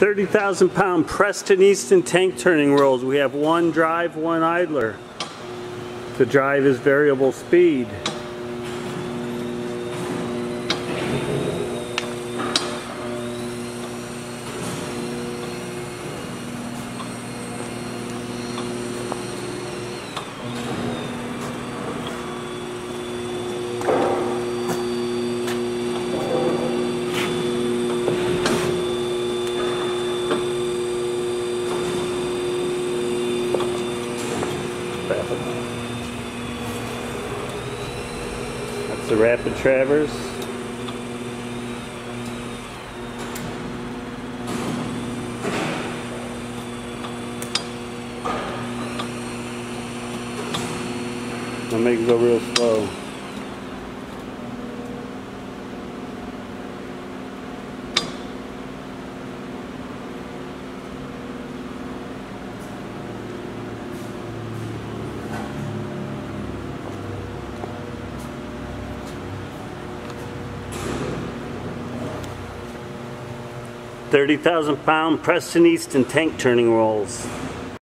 30,000 pound Preston Easton tank turning rolls. We have one drive, one idler. The drive is variable speed. That's the Rapid Traverse. I'll make it go real slow. Thirty thousand pound Preston Easton tank turning rolls.